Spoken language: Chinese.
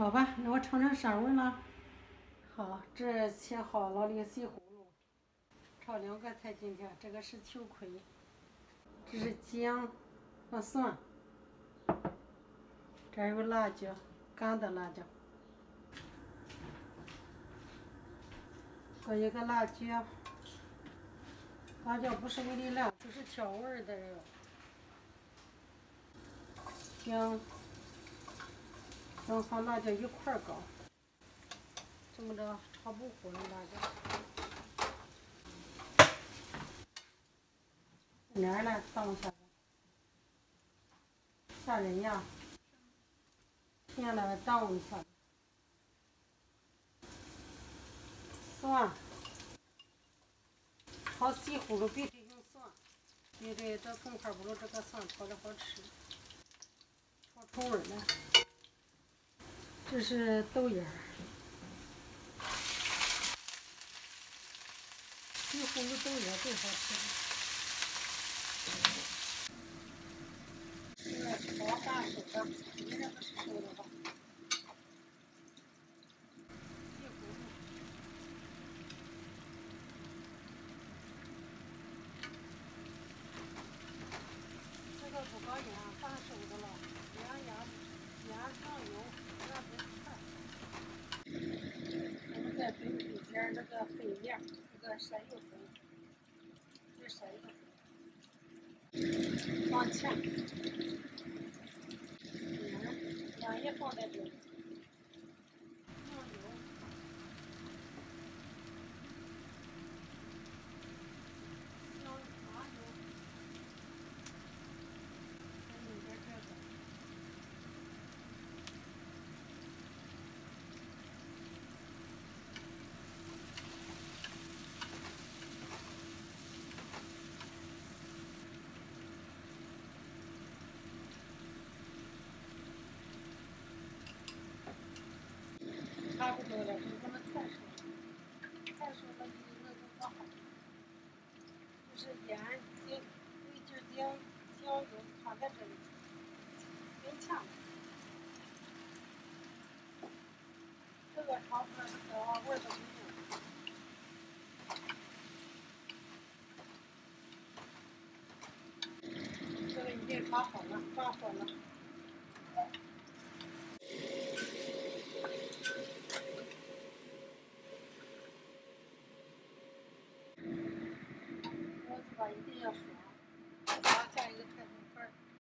好吧，那我尝尝啥味了。好，这切好了的西葫芦，炒两个菜今天，这个是秋葵，这是姜和蒜，这有辣椒，干的辣椒，搁一个辣椒，辣椒不是为了辣，就是调味的。姜。和辣椒一块儿搞，这么着炒不糊了辣椒。面儿来倒下，吓人呀！面来倒一下，蒜，炒西葫芦必须用蒜，因为这葱花不如这个蒜炒的好吃，炒出味儿来。这是豆芽儿，西葫芦豆芽最好吃。这个炒大手的，你那个是熟的吧？西葫芦，这个不高盐，半熟的了，盐盐盐酱油。给你里边那个粉面，那个山药粉，这山药粉，放钱，嗯，两叶放在这里。差不多了，就不能太熟，太熟了就那就不好。就是盐、精、味精、酱油放在这里，挺呛。这个炒出来的时候味儿都不一样。这个已经炒好了，关火了。一定要爽，然后下一个太空块。